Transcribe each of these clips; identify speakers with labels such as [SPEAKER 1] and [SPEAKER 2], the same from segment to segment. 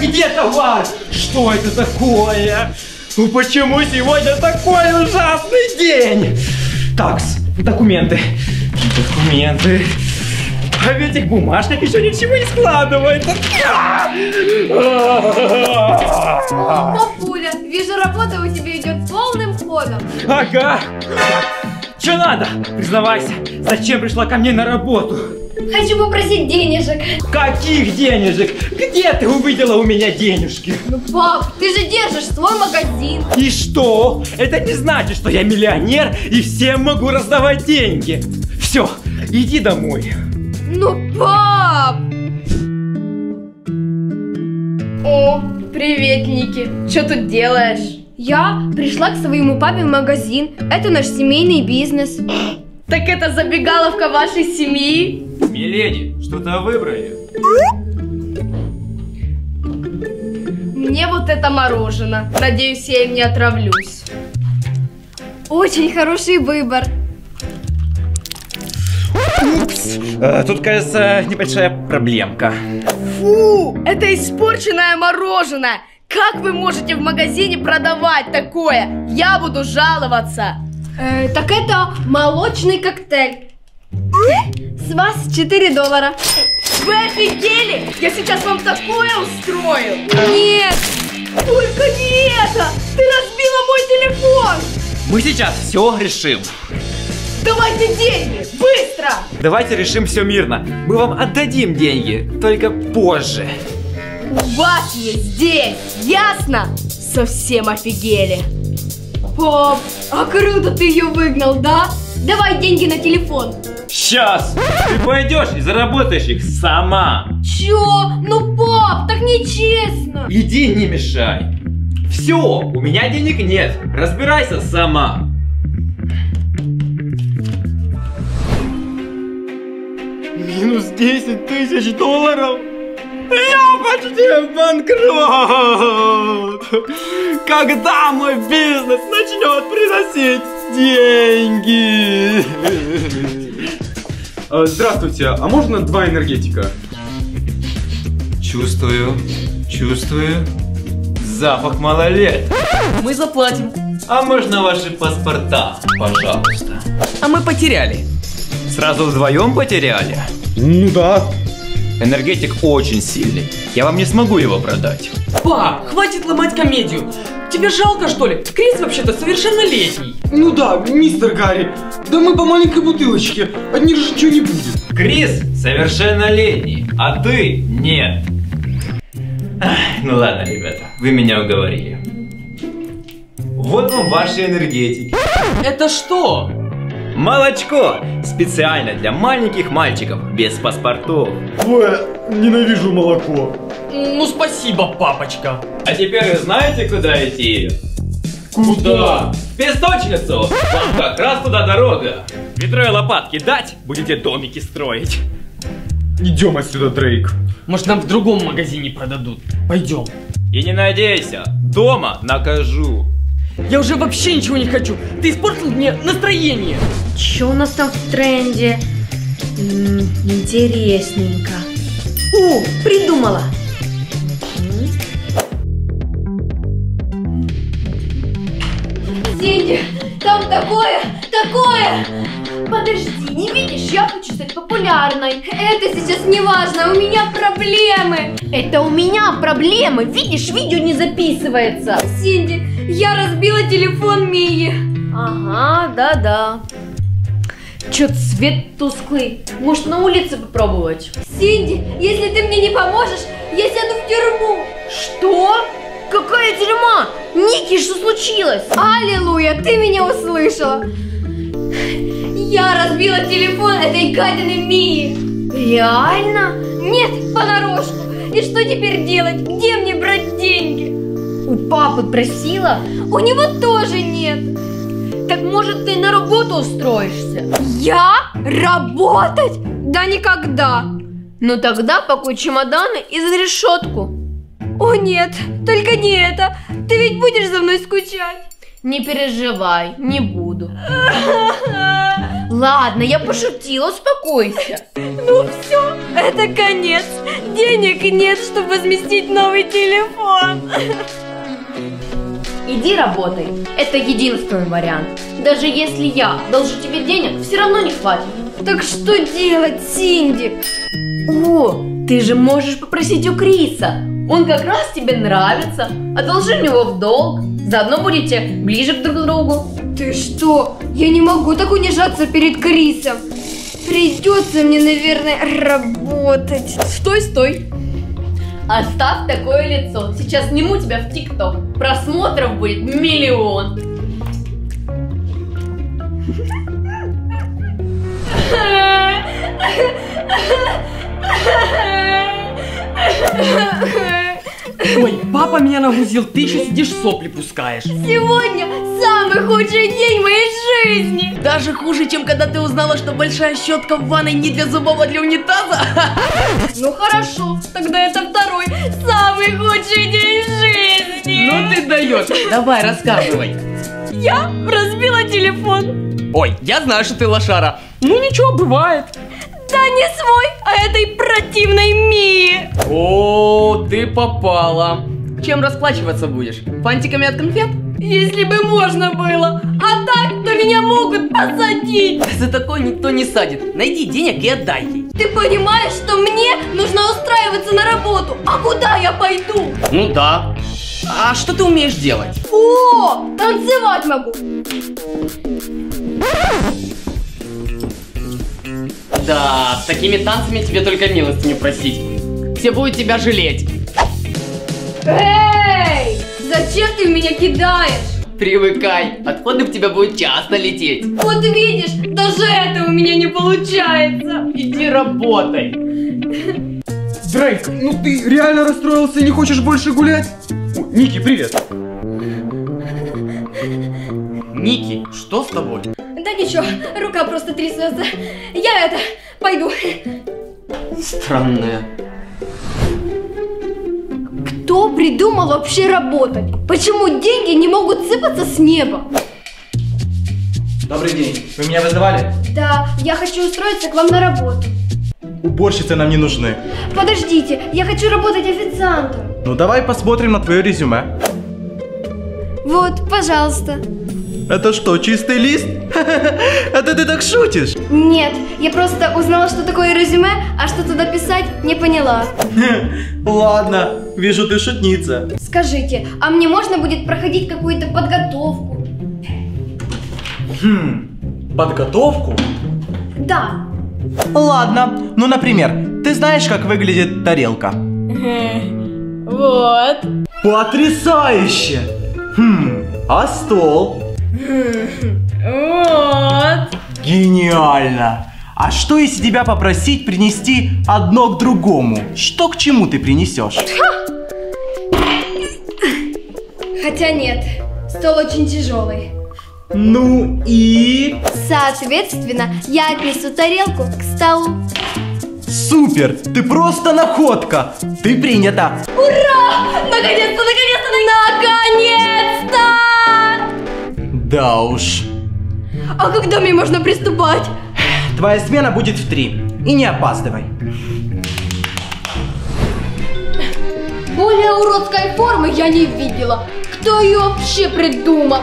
[SPEAKER 1] Где товар? Что это такое? Ну почему сегодня такой ужасный день? Такс, документы. Документы. А в этих бумажках еще ничего не складывается.
[SPEAKER 2] Папуля, вижу, работа у тебя идет полным ходом.
[SPEAKER 1] Ага. Че надо? Признавайся, зачем пришла ко мне на работу?
[SPEAKER 2] Хочу попросить денежек.
[SPEAKER 1] Каких денежек? Где ты увидела у меня денежки?
[SPEAKER 2] Ну, пап, ты же держишь свой магазин.
[SPEAKER 1] И что? Это не значит, что я миллионер и всем могу раздавать деньги. Все, иди домой.
[SPEAKER 2] Ну, пап! О, привет, Ники. Что тут делаешь? Я пришла к своему папе в магазин. Это наш семейный бизнес. Так это забегаловка вашей семьи?
[SPEAKER 1] Миледи, что-то выбрали?
[SPEAKER 2] Мне вот это мороженое. Надеюсь, я им не отравлюсь. Очень хороший выбор.
[SPEAKER 1] Э, Тут, кажется, небольшая проблемка.
[SPEAKER 2] Фу, это испорченное мороженое. Как вы можете в магазине продавать такое? Я буду жаловаться. Э, так это молочный коктейль. С вас 4 доллара. Вы офигели? Я сейчас вам такое устрою. Нет, только не это. Ты разбила мой телефон.
[SPEAKER 1] Мы сейчас все решим.
[SPEAKER 2] Давайте деньги, быстро.
[SPEAKER 1] Давайте решим все мирно. Мы вам отдадим деньги, только позже.
[SPEAKER 2] У вас есть здесь, ясно? Совсем офигели. Пап, а круто ты ее выгнал, да? Давай деньги на телефон.
[SPEAKER 1] Сейчас! Ты пойдешь и заработаешь их сама.
[SPEAKER 2] Чё? Ну, пап, так нечестно.
[SPEAKER 1] Иди, не мешай. Все, у меня денег нет. Разбирайся сама. Минус 10 тысяч долларов. Я почти банкрот. Когда мой бизнес начнет приносить деньги?
[SPEAKER 3] Э, Здравствуйте, а можно два энергетика?
[SPEAKER 1] Чувствую, чувствую запах малолет.
[SPEAKER 4] Мы заплатим.
[SPEAKER 1] А можно ваши паспорта, пожалуйста?
[SPEAKER 4] А мы потеряли.
[SPEAKER 1] Сразу вдвоем потеряли?
[SPEAKER 3] Ну да.
[SPEAKER 1] Энергетик очень сильный. Я вам не смогу его продать.
[SPEAKER 4] Па, хватит ломать комедию. Тебе жалко, что ли? Крис вообще-то совершеннолетний.
[SPEAKER 3] Ну да, мистер Гарри. Да мы по маленькой бутылочке. От них же ничего не будет.
[SPEAKER 1] Крис совершеннолетний, а ты нет. Ах, ну ладно, ребята, вы меня уговорили. Вот вам ваши энергетики.
[SPEAKER 4] Это что?
[SPEAKER 1] Молочко! Специально для маленьких мальчиков, без паспортов.
[SPEAKER 3] Ой, ненавижу молоко.
[SPEAKER 4] Ну спасибо, папочка.
[SPEAKER 1] А теперь вы знаете, куда идти?
[SPEAKER 3] Куда?
[SPEAKER 1] В песочницу! Вам как раз туда дорога. Ведро и лопатки дать, будете домики строить.
[SPEAKER 3] Идем отсюда, Дрейк.
[SPEAKER 4] Может нам в другом магазине продадут? Пойдем.
[SPEAKER 1] И не надейся, дома накажу.
[SPEAKER 4] Я уже вообще ничего не хочу. Ты испортил мне настроение.
[SPEAKER 2] Что у нас там в тренде? М, интересненько. О, придумала. Синди, там такое, такое! Подожди, не видишь, я хочу стать популярной. Это сейчас не важно, у меня проблемы. Это у меня проблемы, видишь, видео не записывается. Синди, я разбила телефон Мии. Ага, да-да. Чё цвет тусклый? Может, на улице попробовать? Синди, если ты мне не поможешь, я сяду в тюрьму. Что? Какая тюрьма? Ники, что случилось? Аллилуйя, ты меня услышала. Я разбила телефон этой гадины Мии. Реально? Нет, понарошку. И что теперь делать? Где мне брать деньги? У папы просила? У него тоже нет. Так может ты на работу устроишься? Я? Работать? Да никогда. Ну тогда пакуй чемоданы и за решетку. О нет, только не это. Ты ведь будешь за мной скучать. Не переживай, не буду.
[SPEAKER 5] Ладно, я пошутила, успокойся.
[SPEAKER 2] Ну все, это конец. Денег нет, чтобы возместить новый телефон.
[SPEAKER 5] Иди работай. Это единственный вариант. Даже если я должу тебе денег, все равно не хватит.
[SPEAKER 2] Так что делать, Синди?
[SPEAKER 5] О, ты же можешь попросить у Криса. Он как раз тебе нравится. Одолжи у него в долг. Заодно будете ближе к друг другу.
[SPEAKER 2] Ты что? Я не могу так унижаться перед Крисом. Придется мне, наверное, работать.
[SPEAKER 5] Стой, стой. Оставь такое лицо. Сейчас сниму тебя в ТикТок. Просмотров будет миллион.
[SPEAKER 4] Ой, папа меня нагрузил, ты еще сидишь сопли пускаешь.
[SPEAKER 2] Сегодня самый худший день моей жизни.
[SPEAKER 4] Даже хуже, чем когда ты узнала, что большая щетка в ванной не для зубов, а для унитаза.
[SPEAKER 2] Ну хорошо, тогда это второй самый худший день жизни.
[SPEAKER 4] Ну ты даешь. Давай, рассказывай.
[SPEAKER 2] Я разбила телефон.
[SPEAKER 4] Ой, я знаю, что ты лошара. Ну ничего, бывает.
[SPEAKER 2] Да не свой, а этой противной Мии.
[SPEAKER 4] О, ты попала. Чем расплачиваться будешь? Фантиками от конфет?
[SPEAKER 2] Если бы можно было. А так, то меня могут посадить.
[SPEAKER 4] За такое никто не садит. Найди денег и отдай ей.
[SPEAKER 2] Ты понимаешь, что мне нужно устраиваться на работу? А куда я пойду?
[SPEAKER 4] Ну да. А что ты умеешь делать?
[SPEAKER 2] О, танцевать могу.
[SPEAKER 4] Да, с такими танцами тебе только милостыню просить. Все будут тебя жалеть.
[SPEAKER 2] Эй, зачем ты в меня кидаешь?
[SPEAKER 4] Привыкай, отходы в тебя будут часто лететь.
[SPEAKER 2] Вот видишь, даже это у меня не получается.
[SPEAKER 4] Иди работай.
[SPEAKER 3] Дрейк, ну ты реально расстроился и не хочешь больше гулять? О, Ники, привет.
[SPEAKER 4] Ники, что с тобой?
[SPEAKER 2] Да ничего, рука просто трясется. Я это, пойду.
[SPEAKER 4] Странная.
[SPEAKER 2] Кто придумал вообще работать? Почему деньги не могут сыпаться с неба?
[SPEAKER 6] Добрый день. Вы меня вызывали?
[SPEAKER 2] Да, я хочу устроиться к вам на работу.
[SPEAKER 6] Уборщицы нам не нужны.
[SPEAKER 2] Подождите, я хочу работать официантом.
[SPEAKER 6] Ну давай посмотрим на твое резюме.
[SPEAKER 2] Вот, пожалуйста.
[SPEAKER 6] Это что, чистый лист? Это ты так шутишь?
[SPEAKER 2] Нет, я просто узнала, что такое резюме, а что туда писать, не поняла.
[SPEAKER 6] Ладно, вижу ты шутница.
[SPEAKER 2] Скажите, а мне можно будет проходить какую-то подготовку?
[SPEAKER 6] Подготовку?
[SPEAKER 2] Да.
[SPEAKER 6] Ладно, ну например, ты знаешь, как выглядит тарелка?
[SPEAKER 2] Вот.
[SPEAKER 6] Потрясающе! Хм, а стол?
[SPEAKER 2] Вот.
[SPEAKER 6] Гениально! А что если тебя попросить принести одно к другому? Что к чему ты принесешь?
[SPEAKER 2] Хотя нет, стол очень тяжелый.
[SPEAKER 6] Ну и...
[SPEAKER 2] Соответственно, я отнесу тарелку к столу.
[SPEAKER 6] Супер! Ты просто находка! Ты принята!
[SPEAKER 2] Ура! Наконец-то, наконец-то, наконец-то!
[SPEAKER 6] Да уж.
[SPEAKER 2] А когда мне можно приступать?
[SPEAKER 6] Твоя смена будет в три. И не опаздывай.
[SPEAKER 2] Более уродской формы я не видела. Кто ее вообще придумал?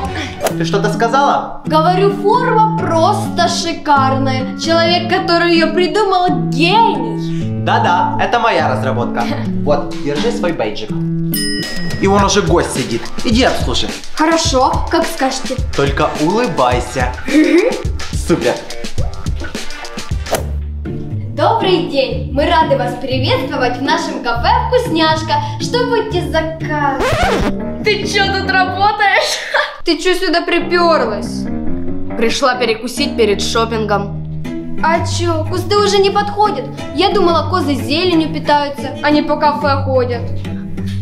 [SPEAKER 6] Ты что-то сказала?
[SPEAKER 2] Говорю, форма просто шикарная. Человек, который ее придумал, гений.
[SPEAKER 6] Да-да, это моя разработка. Вот, держи свой бейджик. И вон уже гость сидит. Иди обслужи.
[SPEAKER 2] Хорошо, как скажете.
[SPEAKER 6] Только улыбайся. Супер.
[SPEAKER 2] Добрый день! Мы рады вас приветствовать в нашем кафе «Вкусняшка». Что будете заказывать?
[SPEAKER 5] Ты чё тут работаешь?
[SPEAKER 2] Ты чё сюда приперлась?
[SPEAKER 5] Пришла перекусить перед шопингом.
[SPEAKER 2] А чё, кусты уже не подходят? Я думала, козы зеленью питаются, а не по кафе ходят.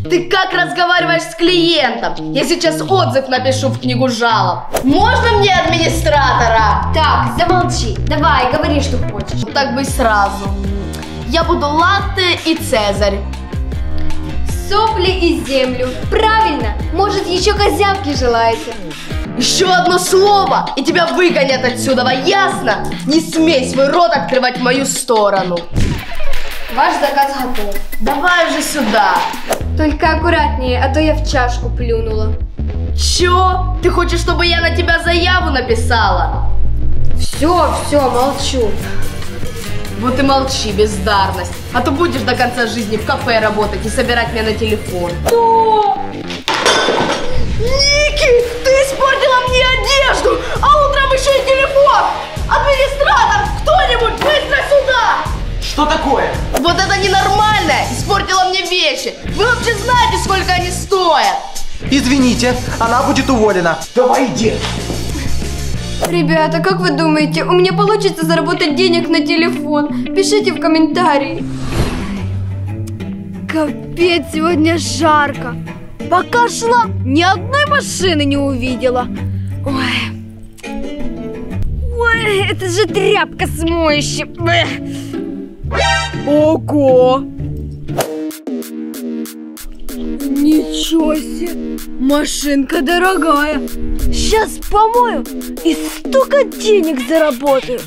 [SPEAKER 5] Ты как разговариваешь с клиентом? Я сейчас отзыв напишу в книгу жалоб. Можно мне администратора?
[SPEAKER 2] Так, замолчи. Давай, говори, что хочешь.
[SPEAKER 5] Так бы сразу. Я буду латте и цезарь.
[SPEAKER 2] сопли и землю. Правильно, может еще козявки желаете.
[SPEAKER 6] Еще одно слово, и тебя выгонят отсюда, ясно? Не смей свой рот открывать в мою сторону.
[SPEAKER 2] Ваш заказ готов.
[SPEAKER 6] Давай уже сюда.
[SPEAKER 2] Только аккуратнее, а то я в чашку плюнула.
[SPEAKER 6] Чё? Ты хочешь, чтобы я на тебя заяву написала?
[SPEAKER 2] Все, все, молчу.
[SPEAKER 6] Вот и молчи, бездарность. А то будешь до конца жизни в кафе работать и собирать меня на телефон. Что? Ники, ты испортила мне одежду, а утром еще и телефон.
[SPEAKER 3] Извините, она будет уволена.
[SPEAKER 1] Давай иди.
[SPEAKER 2] Ребята, как вы думаете, у меня получится заработать денег на телефон? Пишите в комментарии. Капец, сегодня жарко. Пока шла, ни одной машины не увидела. Ой. Ой, это же тряпка с моющим. Ого! Ничего себе! Машинка дорогая! Сейчас помою и столько денег заработаю!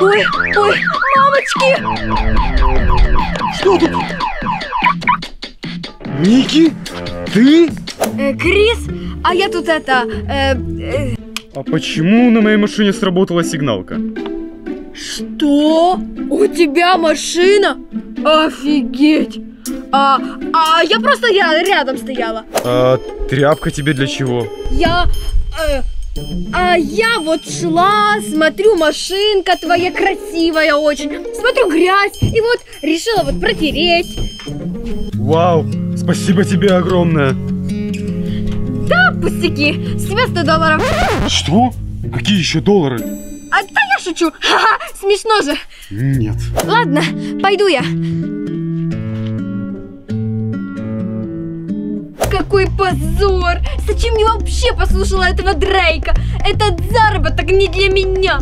[SPEAKER 2] Ой, ой, мамочки!
[SPEAKER 3] Что тут? Ники? Ты?
[SPEAKER 2] Э, Крис, а я тут это... э, э,
[SPEAKER 3] А почему на моей машине сработала сигналка?
[SPEAKER 2] Что? У тебя машина? Офигеть! А, а я просто я рядом стояла.
[SPEAKER 3] А тряпка тебе для чего?
[SPEAKER 2] Я... э, а я вот шла, смотрю, машинка твоя красивая очень. Смотрю, грязь. И вот решила вот протереть.
[SPEAKER 3] Вау, спасибо тебе огромное.
[SPEAKER 2] Да, пустяки. С тебя 100 долларов.
[SPEAKER 3] Что? Какие еще доллары?
[SPEAKER 2] Шучу. Ха-ха, смешно же.
[SPEAKER 3] Нет.
[SPEAKER 2] Ладно, пойду я. Какой позор! Зачем я вообще послушала этого Дрейка? Этот заработок не для меня.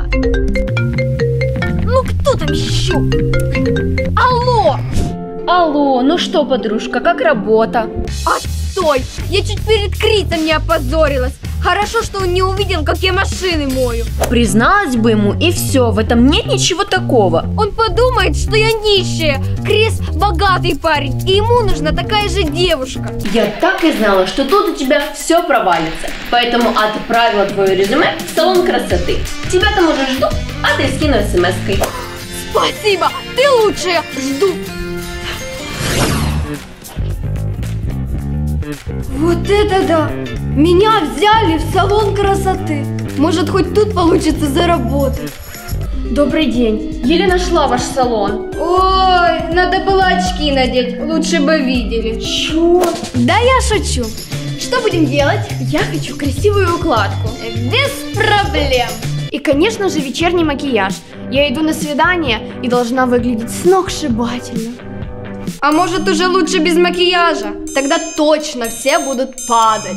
[SPEAKER 2] Ну кто там еще? Алло!
[SPEAKER 7] Алло, ну что, подружка, как работа?
[SPEAKER 2] Отстой! Я чуть перед Крисом не опозорилась. Хорошо, что он не увидел, как я машины мою.
[SPEAKER 7] Призналась бы ему, и все, в этом нет ничего такого.
[SPEAKER 2] Он подумает, что я нищая. Крис богатый парень, и ему нужна такая же девушка.
[SPEAKER 7] Я так и знала, что тут у тебя все провалится. Поэтому отправила твое резюме в салон красоты. Тебя там уже ждут, адрес кину смс-кой.
[SPEAKER 2] Спасибо, ты лучшая. Жду. Вот это да! Меня взяли в салон красоты. Может, хоть тут получится заработать.
[SPEAKER 7] Добрый день. Еле нашла ваш салон.
[SPEAKER 2] Ой, надо было очки надеть, лучше бы видели. Чё? Да я шучу. Что будем делать?
[SPEAKER 7] Я хочу красивую укладку.
[SPEAKER 2] Без проблем.
[SPEAKER 7] И, конечно же, вечерний макияж. Я иду на свидание и должна выглядеть сногсшибательно.
[SPEAKER 2] А может уже лучше без макияжа? Тогда точно все будут падать.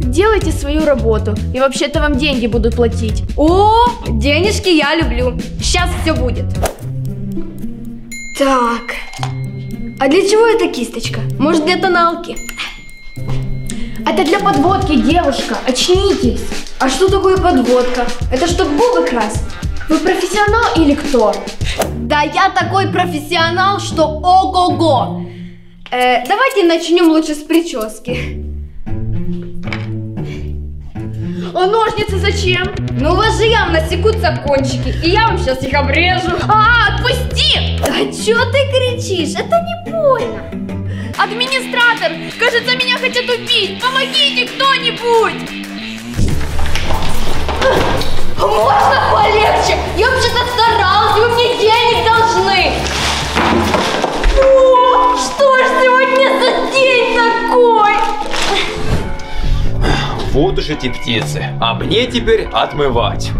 [SPEAKER 7] Делайте свою работу, и вообще-то вам деньги будут платить.
[SPEAKER 2] О, денежки я люблю. Сейчас все будет. Так. А для чего эта кисточка? Может для тоналки?
[SPEAKER 7] Это для подводки, девушка, очнитесь.
[SPEAKER 2] А что такое подводка? Это чтобы губы красить?
[SPEAKER 7] Вы профессионал или кто?
[SPEAKER 2] Да я такой профессионал, что ого-го. Э, давайте начнем лучше с прически.
[SPEAKER 7] А ножницы зачем?
[SPEAKER 2] Ну у вас же явно секутся кончики, и я вам сейчас их обрежу.
[SPEAKER 7] А, отпусти!
[SPEAKER 2] Да чё ты кричишь? Это не больно.
[SPEAKER 7] Администратор, кажется, меня хотят убить. Помогите кто-нибудь!
[SPEAKER 2] Можно полегче? Я вообще-то старалась, вы мне денег должны. О, что ж сегодня за день такой?
[SPEAKER 1] Вот уж эти птицы. А мне теперь отмывать.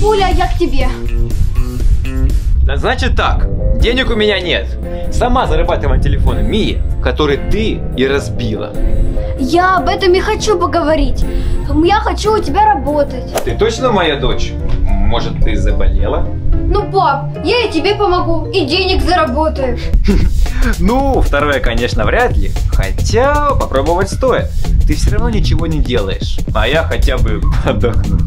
[SPEAKER 2] Пуля, я к тебе.
[SPEAKER 1] Да значит так, денег у меня нет. Сама зарабатывай телефон Мии, который ты и разбила.
[SPEAKER 2] Я об этом и хочу поговорить. Я хочу у тебя работать.
[SPEAKER 1] Ты точно моя дочь? Может, ты заболела?
[SPEAKER 2] Ну, пап, я и тебе помогу, и денег заработаю.
[SPEAKER 1] Ну, второе, конечно, вряд ли. Хотя попробовать стоит. Ты все равно ничего не делаешь. А я хотя бы отдохну.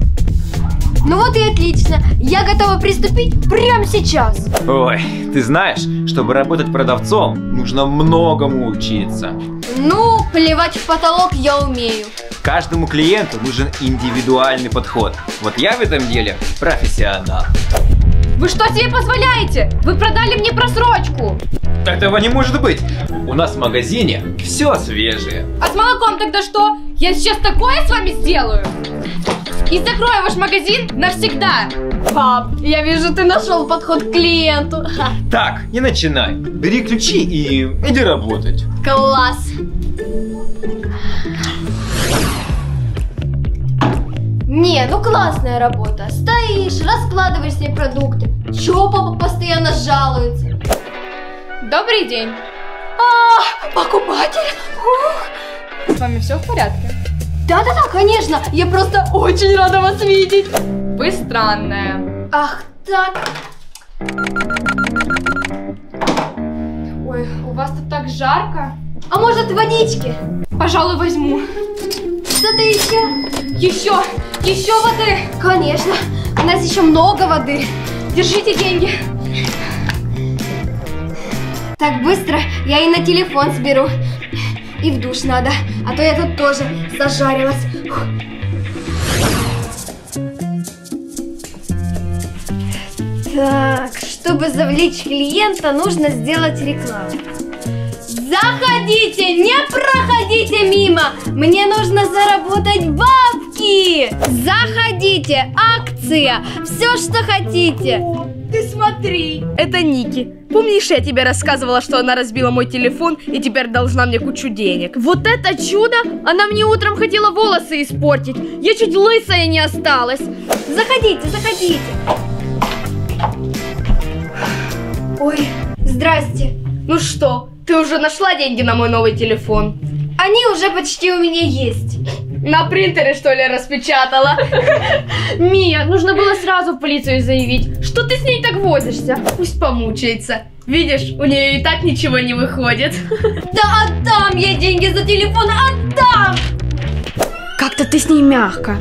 [SPEAKER 2] Ну вот и отлично. Я готова приступить прямо сейчас.
[SPEAKER 1] Ой, ты знаешь, чтобы работать продавцом, нужно многому учиться.
[SPEAKER 2] Ну, плевать в потолок я умею.
[SPEAKER 1] Каждому клиенту нужен индивидуальный подход. Вот я в этом деле профессионал.
[SPEAKER 8] Вы что себе позволяете? Вы продали мне просрочку.
[SPEAKER 1] Этого не может быть. У нас в магазине все свежее.
[SPEAKER 8] А с молоком тогда что? Я сейчас такое с вами сделаю. И закрою ваш магазин навсегда.
[SPEAKER 2] Пап, я вижу, ты нашел подход к клиенту.
[SPEAKER 1] Так, не начинай. Бери ключи и иди работать.
[SPEAKER 2] Класс. Не, ну классная работа. Стоишь, раскладываешь все продукты. Чё папа постоянно жалуется?
[SPEAKER 8] Добрый день.
[SPEAKER 2] А, покупатель? Ух.
[SPEAKER 8] С вами все в порядке?
[SPEAKER 2] Да-да-да, конечно. Я просто очень рада вас видеть.
[SPEAKER 8] Вы странная.
[SPEAKER 2] Ах, так.
[SPEAKER 8] Ой, у вас тут так жарко.
[SPEAKER 2] А может водички?
[SPEAKER 8] Пожалуй, возьму.
[SPEAKER 2] Что-то еще?
[SPEAKER 8] Еще, еще воды.
[SPEAKER 2] Конечно. У нас еще много воды.
[SPEAKER 8] Держите деньги.
[SPEAKER 2] Так быстро я и на телефон сберу. И в душ надо, а то я тут тоже зажарилась. Так, чтобы завлечь клиента, нужно сделать рекламу. Заходите, не проходите мимо. Мне нужно заработать бабки. Заходите, акция, все, что хотите.
[SPEAKER 7] Ты смотри, это Ники. Помнишь, я тебе рассказывала, что она разбила мой телефон и теперь должна мне кучу денег?
[SPEAKER 8] Вот это чудо! Она мне утром хотела волосы испортить. Я чуть лысая не осталась.
[SPEAKER 2] Заходите, заходите. Ой, здрасте.
[SPEAKER 7] Ну что, ты уже нашла деньги на мой новый телефон?
[SPEAKER 2] Они уже почти у меня есть.
[SPEAKER 7] На принтере, что ли, распечатала?
[SPEAKER 8] Мия, нужно было сразу в полицию заявить. Что ты с ней так возишься?
[SPEAKER 7] Пусть помучается. Видишь, у нее и так ничего не выходит.
[SPEAKER 2] Да отдам я деньги за телефон, отдам!
[SPEAKER 7] Как-то ты с ней мягко.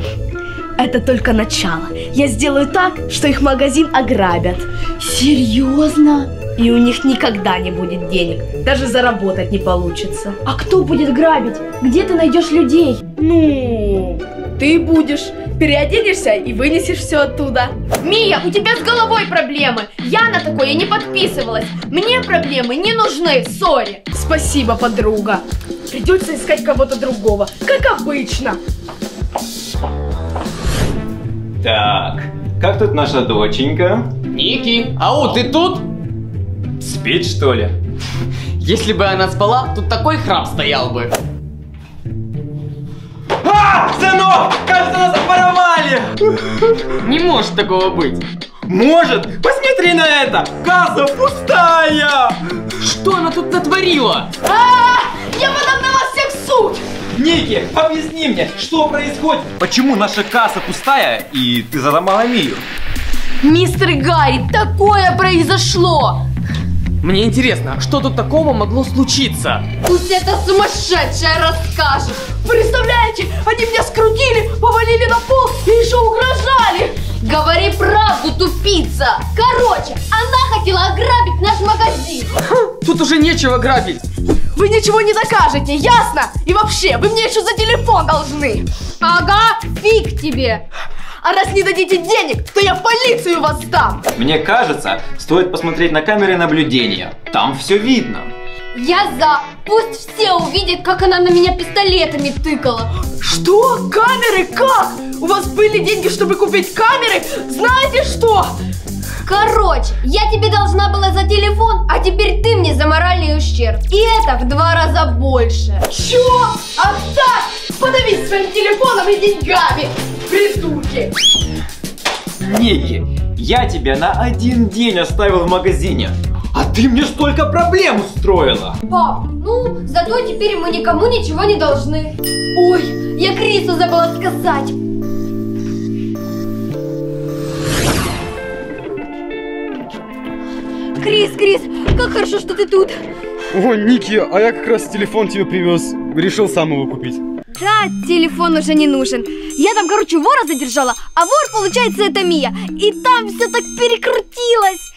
[SPEAKER 7] Это только начало. Я сделаю так, что их магазин ограбят. Серьезно? И у них никогда не будет денег. Даже заработать не получится.
[SPEAKER 8] А кто будет грабить? Где ты найдешь людей?
[SPEAKER 7] Ну, ты будешь. Переоденешься и вынесешь все оттуда.
[SPEAKER 8] Мия, у тебя с головой проблемы. Я на такое не подписывалась. Мне проблемы не нужны, сори.
[SPEAKER 7] Спасибо, подруга. Придется искать кого-то другого, как обычно.
[SPEAKER 1] Так, как тут наша доченька?
[SPEAKER 4] Ники, ау, ты тут?
[SPEAKER 1] Спит, что ли?
[SPEAKER 4] Если бы она спала, тут такой храп стоял бы.
[SPEAKER 1] А, сынок, кажется, нас обворовали!
[SPEAKER 4] Не может такого быть.
[SPEAKER 1] Может? Посмотри на это! Касса пустая!
[SPEAKER 4] Что она тут натворила?
[SPEAKER 7] Я подам на вас всех в суд!
[SPEAKER 1] Ники, объясни мне, что происходит? Почему наша касса пустая и ты заломала Мию?
[SPEAKER 7] Мистер Гарри, такое произошло!
[SPEAKER 4] Мне интересно, что тут такого могло случиться?
[SPEAKER 2] Пусть эта сумасшедшая расскажет.
[SPEAKER 7] Представляете, они меня скрутили, повалили на пол и еще угрожали!
[SPEAKER 2] Говори правду, тупица. Короче, она хотела ограбить наш магазин.
[SPEAKER 4] Тут уже нечего грабить.
[SPEAKER 7] Вы ничего не докажете, ясно? И вообще, вы мне еще за телефон должны!
[SPEAKER 2] Ага, фиг тебе.
[SPEAKER 7] А раз не дадите денег, то я в полицию вас сдам!
[SPEAKER 1] Мне кажется, стоит посмотреть на камеры наблюдения. Там все видно.
[SPEAKER 2] Я за. Пусть все увидят, как она на меня пистолетами тыкала.
[SPEAKER 7] Что? Камеры? Как? У вас были деньги, чтобы купить камеры? Знаете что?
[SPEAKER 2] Короче, я тебе должна была за телефон, а теперь ты мне за моральный ущерб. И это в два раза больше.
[SPEAKER 7] Чё? Ах так! Подавись своим телефоном и деньгами! Придурки!
[SPEAKER 1] Ники, я тебя на один день оставил в магазине. А ты мне столько проблем устроила.
[SPEAKER 2] Пап, ну, зато теперь мы никому ничего не должны. Ой, я Крису забыла сказать. Крис, Крис, как хорошо, что ты тут.
[SPEAKER 3] О, Ники, а я как раз телефон тебе привез. Решил сам его купить.
[SPEAKER 2] Да, телефон уже не нужен. Я там, короче, вора задержала, а вор, получается, это Мия. И там все так перекрутилось.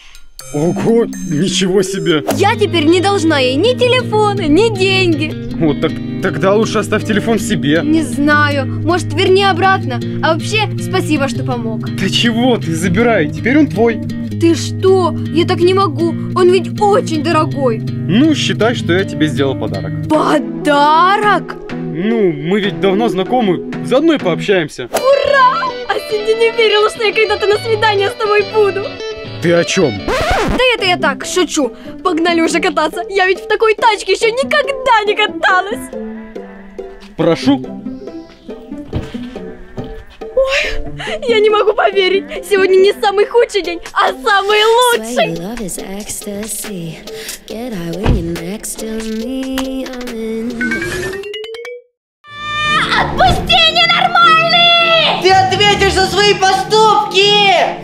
[SPEAKER 3] Ого, ничего себе.
[SPEAKER 2] Я теперь не должна ей ни телефона, ни деньги.
[SPEAKER 3] Вот так, тогда лучше оставь телефон себе.
[SPEAKER 2] Не знаю, может, верни обратно. А вообще, спасибо, что помог.
[SPEAKER 3] Да чего ты, забирай, теперь он твой.
[SPEAKER 2] Ты что? Я так не могу. Он ведь очень дорогой.
[SPEAKER 3] Ну, считай, что я тебе сделал подарок.
[SPEAKER 2] Подарок?
[SPEAKER 3] Ну, мы ведь давно знакомы, заодно и пообщаемся.
[SPEAKER 2] А Синди не верила, что я когда-то на свидание с тобой буду.
[SPEAKER 3] Ты о чем?
[SPEAKER 2] Да это я так, шучу. Погнали уже кататься. Я ведь в такой тачке еще никогда не каталась.
[SPEAKER 3] Прошу.
[SPEAKER 2] Я не могу поверить. Сегодня не самый худший день, а самый лучший.
[SPEAKER 9] in.
[SPEAKER 7] Отпусти, ненормальный!
[SPEAKER 10] Ты ответишь за свои поступки!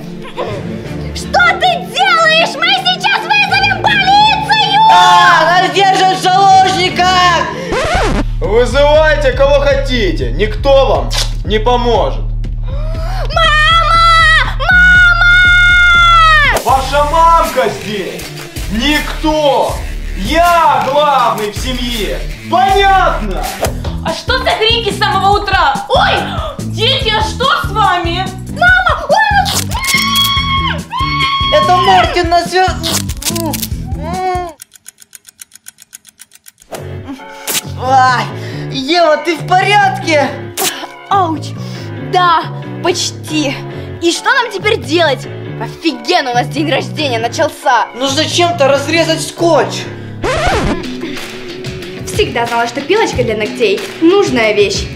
[SPEAKER 7] Что ты делаешь? Мы сейчас вызовем полицию!
[SPEAKER 10] А, нас держат в заложниках!
[SPEAKER 11] Вызывайте кого хотите, никто вам не поможет. Мамка здесь! Никто! Я главный в семье! Понятно?
[SPEAKER 12] А что за крики с самого утра? Ой, дети, а что с вами?
[SPEAKER 7] Мама!
[SPEAKER 10] Это Мартин нас... свя- Ай, Ева, ты в порядке?
[SPEAKER 6] Ауч! Да, почти. И что нам теперь делать? Офигенно, у нас день рождения начался.
[SPEAKER 10] Ну зачем-то разрезать скотч.
[SPEAKER 6] Всегда знала, что пилочка для ногтей – нужная вещь.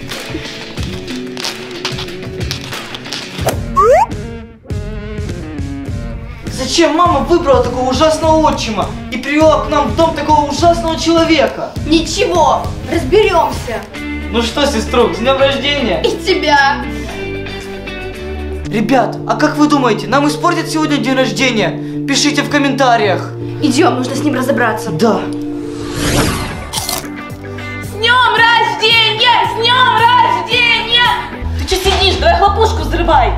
[SPEAKER 10] Зачем мама выбрала такого ужасного отчима и привела к нам в дом такого ужасного человека?
[SPEAKER 6] Ничего, разберемся.
[SPEAKER 10] Ну что, сестру, с днем рождения!
[SPEAKER 6] И тебя.
[SPEAKER 10] Ребят, а как вы думаете, нам испортят сегодня день рождения? Пишите в комментариях.
[SPEAKER 6] Идем, нужно с ним разобраться.
[SPEAKER 10] Да.
[SPEAKER 12] С днем рождения! С днем рождения! Ты что сидишь? Давай хлопушку взрывай.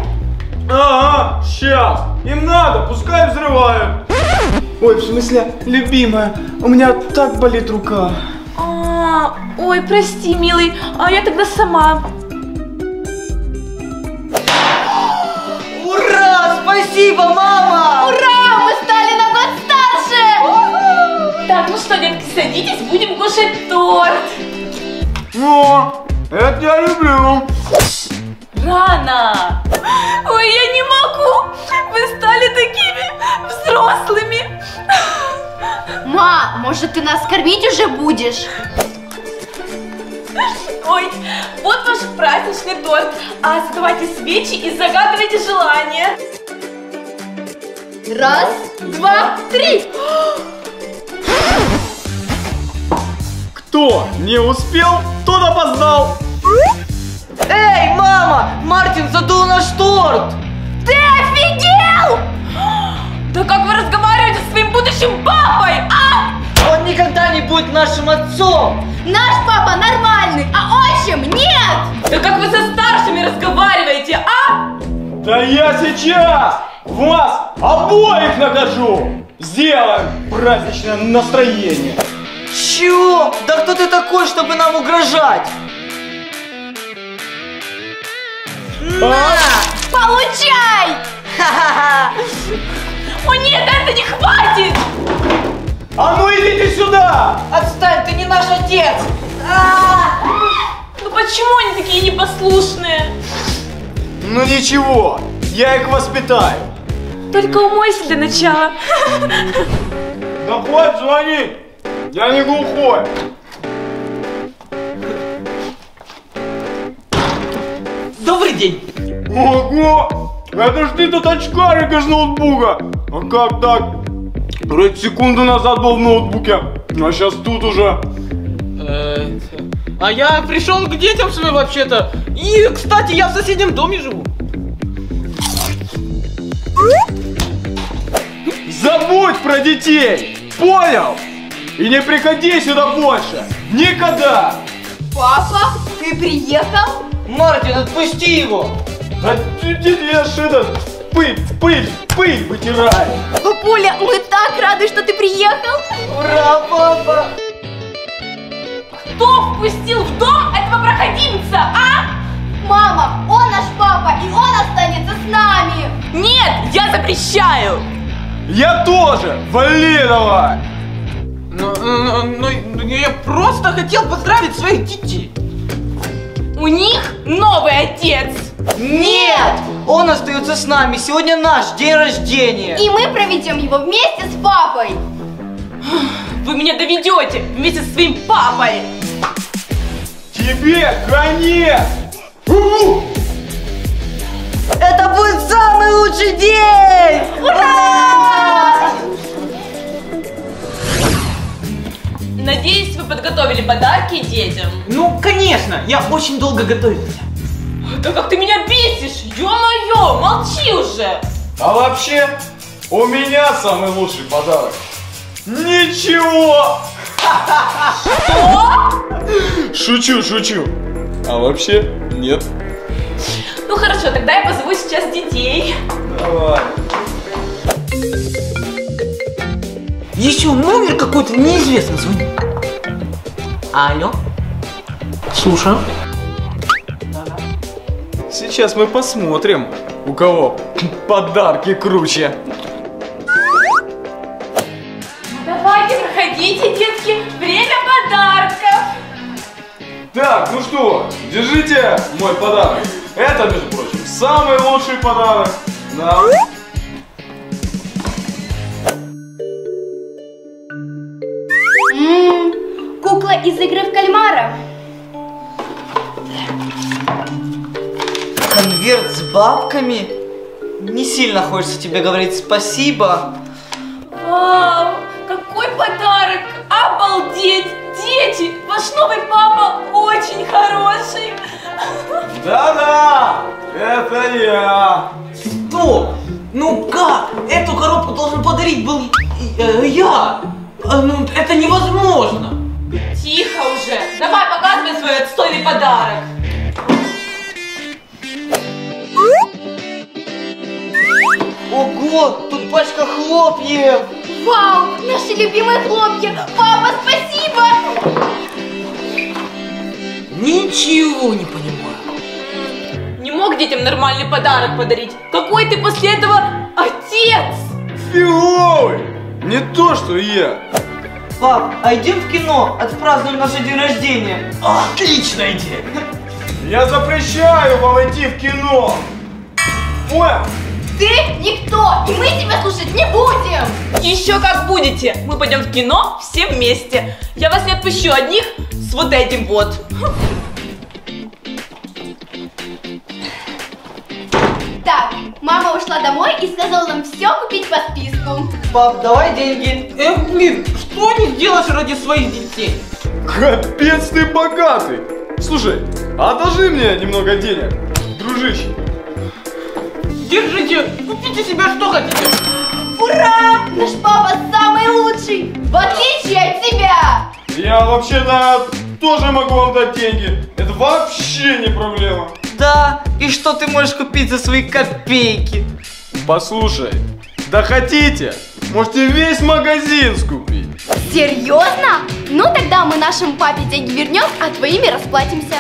[SPEAKER 11] Ага, сейчас. Им надо, пускай взрывают. Ой, в смысле, любимая, у меня так болит рука.
[SPEAKER 12] А, ой, прости, милый, а я тогда сама.
[SPEAKER 10] Спасибо, мама!
[SPEAKER 7] Ура! Мы стали на год старше!
[SPEAKER 12] Так, ну что, детки, садитесь, будем кушать торт.
[SPEAKER 11] О, это я люблю.
[SPEAKER 12] Рано. Ой, я не могу. Вы стали такими взрослыми.
[SPEAKER 7] Ма, может ты нас кормить уже будешь?
[SPEAKER 12] Ой, вот ваш праздничный торт. А задавайте свечи и загадывайте желания.
[SPEAKER 7] Раз, два, три!
[SPEAKER 11] Кто не успел, тот опоздал.
[SPEAKER 10] Эй, мама! Мартин задул наш торт!
[SPEAKER 7] Ты офигел?
[SPEAKER 12] Да как вы разговариваете со своим будущим папой, а?
[SPEAKER 10] Он никогда не будет нашим отцом!
[SPEAKER 7] Наш папа нормальный, а отчим нет!
[SPEAKER 12] Да как вы со старшими разговариваете, а?
[SPEAKER 11] Да я сейчас вас обоих накажу. Сделаем праздничное настроение.
[SPEAKER 10] Чего? Да кто ты такой, чтобы нам угрожать? На!
[SPEAKER 7] Получай!
[SPEAKER 10] Ха-ха-ха!
[SPEAKER 12] О нет, это не хватит!
[SPEAKER 11] А ну идите сюда!
[SPEAKER 10] Отстань, ты не наш отец! А!
[SPEAKER 12] Ну почему они такие непослушные?
[SPEAKER 11] Ну ничего, я их воспитаю.
[SPEAKER 12] Только умойся для начала.
[SPEAKER 11] Да хватит звонить, я не глухой.
[SPEAKER 10] Добрый день!
[SPEAKER 11] Ого! Это ж ты тот очкарик из ноутбука! А как так? Вроде секунду назад был в ноутбуке, а сейчас тут уже.
[SPEAKER 4] Э, А я пришел к детям своим вообще-то. И, кстати, я в соседнем доме живу.
[SPEAKER 11] За забудь про детей! Понял? И не приходи сюда больше! Никогда!
[SPEAKER 7] Папа, ты приехал?
[SPEAKER 10] Мартин, отпусти его!
[SPEAKER 11] Да идешь это, пыль, пыль, пыль вытирай!
[SPEAKER 7] Папуля, мы так рады, что ты приехал.
[SPEAKER 10] Ура, папа!
[SPEAKER 12] Кто впустил в дом этого проходимца, а?
[SPEAKER 7] Мама, он наш папа, и он останется с нами.
[SPEAKER 12] Нет, я запрещаю!
[SPEAKER 11] Я тоже! Вали давай!
[SPEAKER 4] Ну, ну, ну, ну, я просто хотел поздравить своих детей.
[SPEAKER 12] У них новый отец!
[SPEAKER 10] Нет! Он остается с нами. Сегодня наш день рождения.
[SPEAKER 7] И мы проведем его вместе с папой.
[SPEAKER 12] Вы меня доведете вместе со своим папой!
[SPEAKER 11] Тебе конец!
[SPEAKER 10] Это будет самый лучший день! Ура!
[SPEAKER 12] Надеюсь, вы подготовили подарки детям.
[SPEAKER 4] Ну, конечно, я очень долго готовился.
[SPEAKER 12] Да как ты меня бесишь! Ё-моё, молчи уже!
[SPEAKER 11] А вообще, у меня самый лучший подарок. Ничего!
[SPEAKER 12] Что?
[SPEAKER 11] Шучу, шучу. А вообще, нет.
[SPEAKER 12] Ну хорошо, тогда я позову сейчас детей.
[SPEAKER 11] Давай.
[SPEAKER 4] Еще номер какой-то неизвестный звонит. Алло? Слушаю.
[SPEAKER 11] Сейчас мы посмотрим, у кого подарки круче. Так, ну что, держите мой подарок. Это, между прочим, самый лучший подарок. Да.
[SPEAKER 7] Ммм, кукла из игры в кальмара.
[SPEAKER 10] Конверт с бабками? Не сильно хочется тебе говорить спасибо.
[SPEAKER 12] Вау, какой подарок! Обалдеть! Дети, ваш новый папа очень хороший.
[SPEAKER 11] Да-да, это я.
[SPEAKER 4] Стоп! Ну как? Эту коробку должен подарить был э, я. А, Ну, это невозможно.
[SPEAKER 12] Тихо уже. Давай показывай свой отстойный подарок.
[SPEAKER 10] Ого, тут пачка хлопьев.
[SPEAKER 7] Вау, наши любимые хлопья. Папа, спасибо.
[SPEAKER 4] Ничего не понимаю.
[SPEAKER 12] Не мог детям нормальный подарок подарить. Какой ты после этого отец?
[SPEAKER 11] Фиговый. Не то, что я.
[SPEAKER 10] Пап, а идем в кино, отпразднуем наш день рождения.
[SPEAKER 4] Отличная идея.
[SPEAKER 11] Я запрещаю вам идти в кино. Понял?
[SPEAKER 7] Ты никто, и мы тебя слушать не будем.
[SPEAKER 12] Еще как будете. Мы пойдем в кино все вместе. Я вас не отпущу одних с вот этим вот.
[SPEAKER 7] Так, мама ушла домой и сказала нам все купить по списку.
[SPEAKER 10] Пап, давай деньги.
[SPEAKER 4] Эх, блин, что не сделаешь ради своих детей?
[SPEAKER 11] Капец ты богатый. Слушай, одолжи мне немного денег, дружище.
[SPEAKER 4] Держите, купите себе что хотите.
[SPEAKER 7] Ура! Наш папа самый лучший, в отличие от тебя.
[SPEAKER 11] Я вообще-то тоже могу вам дать деньги. Это вообще не проблема.
[SPEAKER 10] Да, и что ты можешь купить за свои копейки?
[SPEAKER 11] Послушай, да хотите, можете весь магазин скупить.
[SPEAKER 7] Серьезно? Ну тогда мы нашему папе деньги вернем, а твоими расплатимся.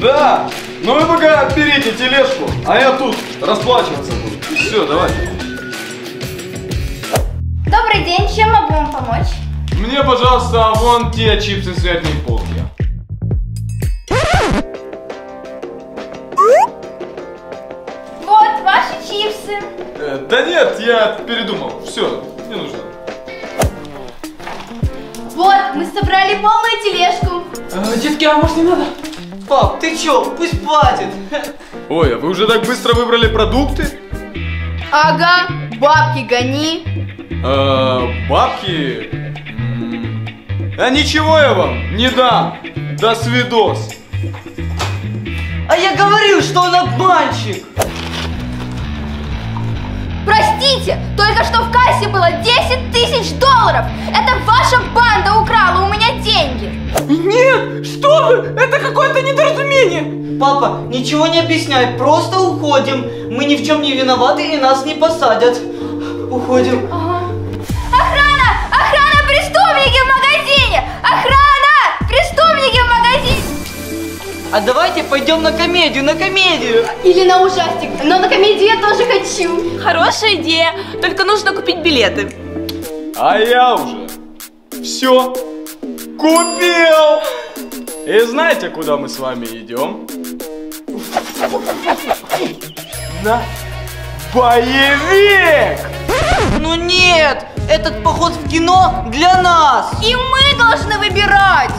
[SPEAKER 11] Да, но вы пока берите тележку, а я тут расплачиваться буду. Все, давайте.
[SPEAKER 7] Добрый день, чем могу вам помочь?
[SPEAKER 11] Мне, пожалуйста, вон те чипсы с верхней полки.
[SPEAKER 7] Чипсы.
[SPEAKER 11] Э, да нет, я передумал. Все, не нужно.
[SPEAKER 7] Вот, мы собрали полную тележку.
[SPEAKER 4] Э, детки, а может не надо?
[SPEAKER 10] Пап, ты чё, пусть платит.
[SPEAKER 11] Ой, а вы уже так быстро выбрали продукты?
[SPEAKER 7] Ага, бабки гони.
[SPEAKER 11] Э, бабки? А ничего я вам не дам. До свидос.
[SPEAKER 10] А я говорил, что он обманщик.
[SPEAKER 2] Простите, только что в кассе было 10 тысяч долларов. Это ваша банда украла у меня деньги.
[SPEAKER 4] Нет, что вы, это какое-то недоразумение.
[SPEAKER 10] Папа, ничего не объясняй, просто уходим. Мы ни в чем не виноваты и нас не посадят. Уходим.
[SPEAKER 2] Охрана!
[SPEAKER 10] А давайте пойдем на комедию, на комедию.
[SPEAKER 7] Или на ужастик. Но на комедию я тоже хочу.
[SPEAKER 12] Хорошая идея, только нужно купить билеты.
[SPEAKER 11] А я уже все купил. И знаете, куда мы с вами идем? На боевик!
[SPEAKER 10] Ну нет, этот поход в кино для нас.
[SPEAKER 2] И мы должны выбирать!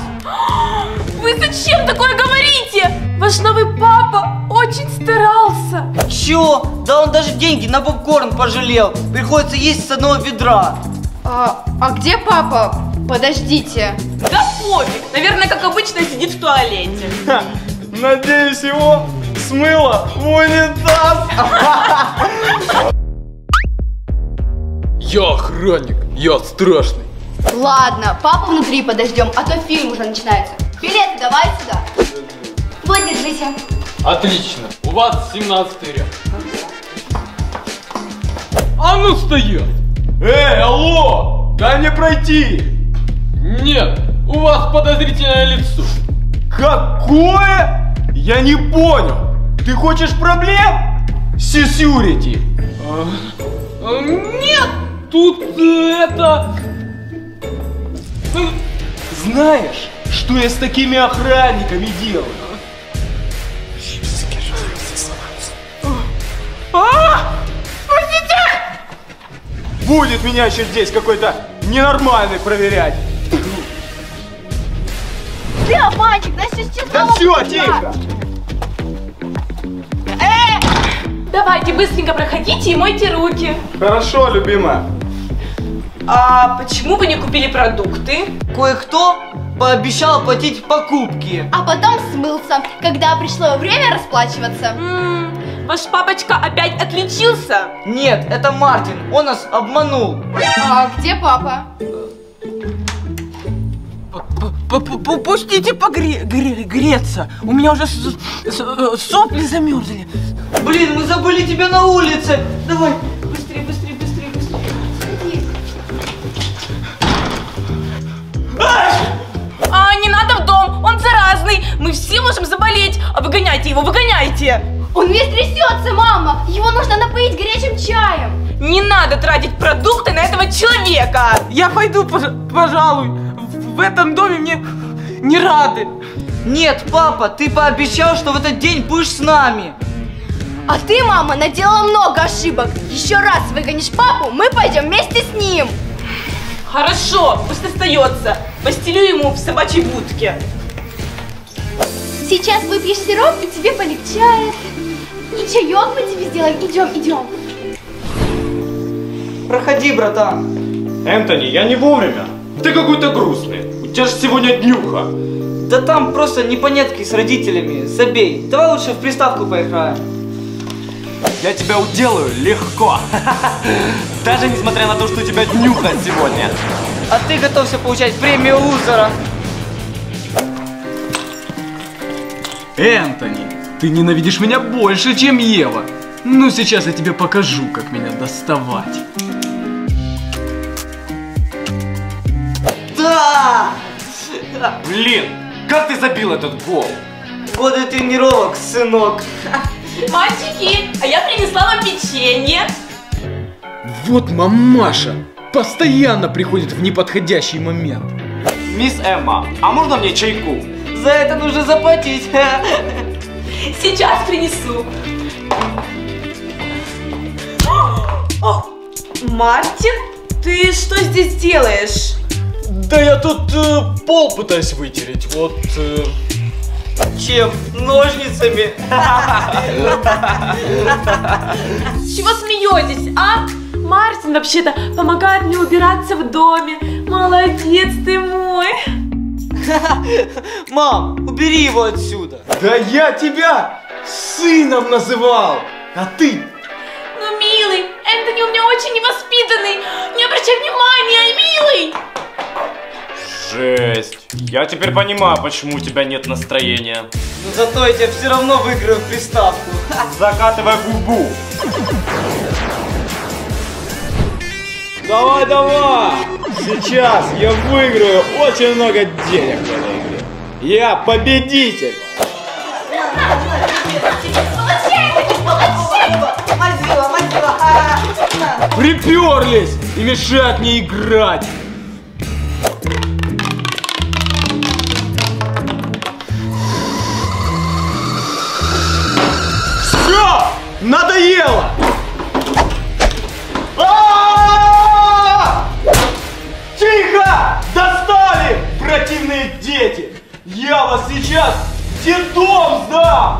[SPEAKER 12] Вы зачем такое говорите? Ваш новый папа очень старался.
[SPEAKER 10] Чё? Да он даже деньги на попкорн пожалел. Приходится есть с одного ведра.
[SPEAKER 7] А, а где папа? Подождите.
[SPEAKER 12] Да пофиг, наверное, как обычно сидит в туалете.
[SPEAKER 11] Ха, Надеюсь, его смыло в унитаз.
[SPEAKER 13] Я охранник, я страшный.
[SPEAKER 7] Ладно, папу внутри подождем, а то фильм уже начинается. Билеты давай сюда. Вот, держите.
[SPEAKER 13] Отлично, у вас 17 ряд. А ну стоять!
[SPEAKER 11] Эй, алло! Дай мне пройти!
[SPEAKER 13] Нет, у вас подозрительное лицо.
[SPEAKER 11] Какое? Я не понял. Ты хочешь проблем? Security.
[SPEAKER 13] А, Нет, тут это...
[SPEAKER 11] Знаешь, что я с такими охранниками делаю? А! Будет меня еще здесь какой-то ненормальный проверять.
[SPEAKER 7] Ты обманщик, да сейчас
[SPEAKER 11] Да все, тихо.
[SPEAKER 12] Давайте быстренько проходите и мойте руки.
[SPEAKER 11] Хорошо, любимая.
[SPEAKER 12] А почему вы не купили продукты?
[SPEAKER 10] Кое-кто пообещал платить покупки.
[SPEAKER 7] А потом смылся, когда пришло время расплачиваться.
[SPEAKER 12] М, Ваш папочка опять отличился?
[SPEAKER 10] Нет, это Мартин. Он нас обманул.
[SPEAKER 7] А где папа?
[SPEAKER 4] Пустите погреться. У меня уже сопли замерзли.
[SPEAKER 10] Блин, мы забыли тебя на улице. Давай,
[SPEAKER 12] он заразный. Мы все можем заболеть. А выгоняйте его, выгоняйте.
[SPEAKER 7] Он весь трясется, мама. Его нужно напоить горячим чаем.
[SPEAKER 12] Не надо тратить продукты на этого человека.
[SPEAKER 4] Я пойду, пож- пожалуй. В в этом доме мне не рады.
[SPEAKER 10] Нет, папа, ты пообещал, что в этот день будешь с нами.
[SPEAKER 7] А ты, мама, наделала много ошибок. Еще раз выгонишь папу, мы пойдем вместе с ним.
[SPEAKER 12] Хорошо, пусть остается. Постелю ему в собачьей будке.
[SPEAKER 7] Сейчас выпьешь сироп, и тебе полегчает. И чаек мы тебе сделаем. Идем, идем.
[SPEAKER 10] Проходи, братан.
[SPEAKER 11] Энтони, я не вовремя. Ты какой-то грустный. У тебя же сегодня днюха.
[SPEAKER 10] Да там просто непонятки с родителями. Забей. Давай лучше в приставку поиграем.
[SPEAKER 14] Я тебя уделаю легко. Даже несмотря на то, что у тебя днюха сегодня.
[SPEAKER 10] А ты готовься получать премию лузера.
[SPEAKER 13] Энтони, ты ненавидишь меня больше, чем Ева. Ну, сейчас я тебе покажу, как меня доставать.
[SPEAKER 10] Да!
[SPEAKER 14] Блин, как ты забил этот гол?
[SPEAKER 10] Годы тренировок, сынок.
[SPEAKER 12] Мальчики, а я принесла вам печенье.
[SPEAKER 13] Вот мамаша постоянно приходит в неподходящий момент.
[SPEAKER 14] Мисс Эмма, а можно мне чайку?
[SPEAKER 10] За это нужно заплатить.
[SPEAKER 12] Сейчас принесу. О, Мартин, ты что здесь делаешь?
[SPEAKER 13] Да я тут э, пол пытаюсь вытереть, вот... э,
[SPEAKER 10] Чем? Ножницами.
[SPEAKER 12] Чего смеетесь, а? Мартин вообще-то помогает мне убираться в доме. Молодец ты мой.
[SPEAKER 10] Мам, убери его отсюда.
[SPEAKER 11] Да я тебя сыном называл. А ты
[SPEAKER 12] Ну, милый, Энтони у меня очень невоспитанный. Не обращай внимания, милый.
[SPEAKER 1] Жесть. Я теперь понимаю, почему у тебя нет настроения.
[SPEAKER 10] Но зато я тебя все равно выиграю в приставку.
[SPEAKER 1] Закатывай губу.
[SPEAKER 11] Давай, давай! Сейчас я выиграю очень много денег в этой игре. Я победитель! Приперлись и мешают мне играть! Все! Надоело! А-а-а! Тихо! Достали, противные дети! Я вас сейчас в детдом сдам!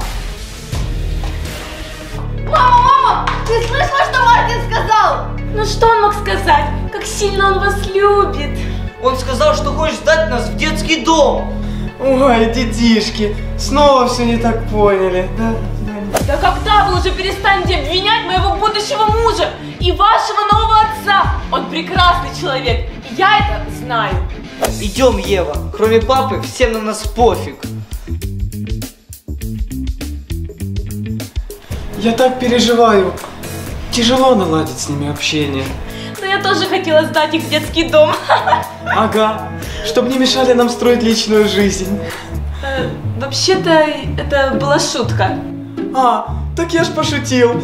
[SPEAKER 7] Мама, мама, ты слышала, что Мартин сказал?
[SPEAKER 12] Ну что он мог сказать? Как сильно он вас любит.
[SPEAKER 10] Он сказал, что хочет сдать нас в детский дом.
[SPEAKER 3] Ой, детишки, снова все не так поняли, да?
[SPEAKER 12] Да когда вы уже перестанете обвинять моего будущего мужа и вашего нового отца? Он прекрасный человек, я это знаю.
[SPEAKER 10] Идем, Ева. Кроме папы, всем на нас пофиг.
[SPEAKER 3] Я так переживаю. Тяжело наладить с ними общение.
[SPEAKER 12] Но я тоже хотела сдать их в детский дом.
[SPEAKER 3] Ага, чтобы не мешали нам строить личную жизнь.
[SPEAKER 12] Э, Вообще-то это была шутка.
[SPEAKER 3] А, так я ж пошутил.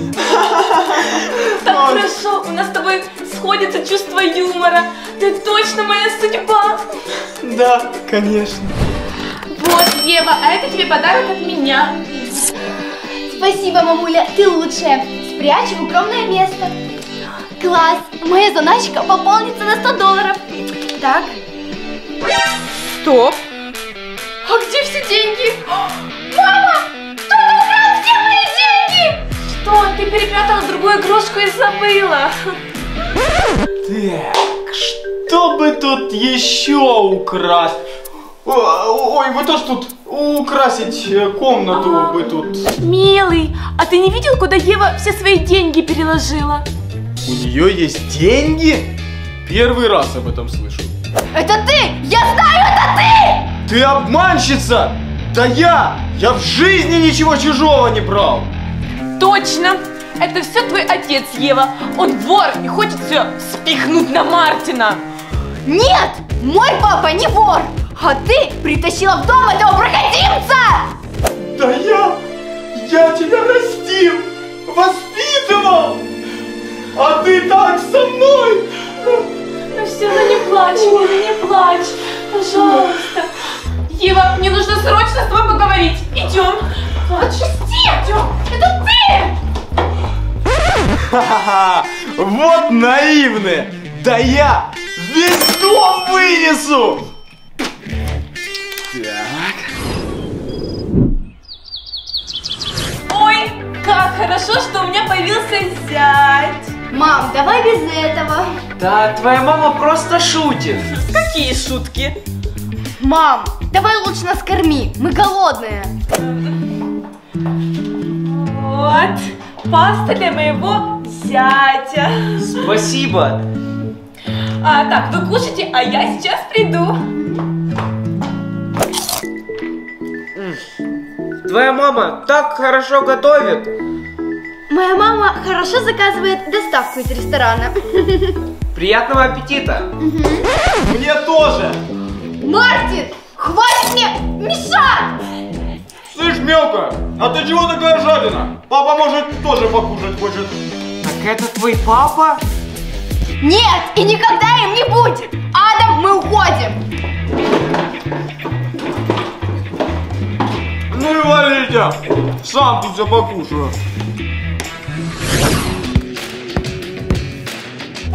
[SPEAKER 12] Так хорошо, у нас с тобой сходится чувство юмора. Ты точно моя судьба.
[SPEAKER 3] Да, конечно.
[SPEAKER 12] Вот, Ева, а это тебе подарок от меня.
[SPEAKER 7] Спасибо, мамуля, ты лучшая. Спрячь в укромное место. Класс, моя заначка пополнится на 100 долларов. Так.
[SPEAKER 12] Стоп.
[SPEAKER 7] А где все деньги? Мама,
[SPEAKER 12] Что, ты перепрятала другую игрушку и забыла?
[SPEAKER 11] Так, что бы тут еще украсть? Ой, вы тоже тут украсить э, комнату бы тут.
[SPEAKER 12] Милый, а ты не видел, куда Ева все свои деньги переложила?
[SPEAKER 11] У нее есть деньги? Первый раз об этом слышу.
[SPEAKER 7] Это ты! Я знаю, это ты!
[SPEAKER 11] Ты обманщица! Да я! Я в жизни ничего чужого не брал!
[SPEAKER 12] Точно! Это все твой отец, Ева. Он вор и хочет все спихнуть на Мартина.
[SPEAKER 7] Нет! Мой папа не вор! А ты притащила в дом этого проходимца!
[SPEAKER 11] Да я... Я тебя растил! Воспитывал! А ты так со мной!
[SPEAKER 12] Ну все, ну не плачь, Ева, не плачь. Пожалуйста. Ева, мне нужно срочно с тобой поговорить. Идем.
[SPEAKER 7] Отпусти! Это ты!
[SPEAKER 11] Ха-ха-ха! Вот наивные! Да я весь дом вынесу! Так.
[SPEAKER 12] Ой, как хорошо, что у меня появился зять.
[SPEAKER 7] Мам, давай без этого.
[SPEAKER 4] Да, твоя мама просто шутит.
[SPEAKER 12] Какие шутки?
[SPEAKER 7] Мам, давай лучше нас корми, мы голодные.
[SPEAKER 12] Вот, паста для моего зятя.
[SPEAKER 4] Спасибо.
[SPEAKER 12] А, так, вы кушайте, а я сейчас приду.
[SPEAKER 4] Твоя мама так хорошо готовит.
[SPEAKER 7] Моя мама хорошо заказывает доставку из ресторана.
[SPEAKER 4] Приятного аппетита.
[SPEAKER 11] Мне тоже!
[SPEAKER 7] Мартин, хватит мне мешать!
[SPEAKER 11] Слышь, мелкая, а ты чего такая жадина? Папа, может, тоже покушать хочет.
[SPEAKER 4] Так это твой папа?
[SPEAKER 7] Нет, и никогда им не будет! Адам, мы уходим!
[SPEAKER 11] Ну и валите! Сам тут все покушаю.